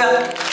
Gracias.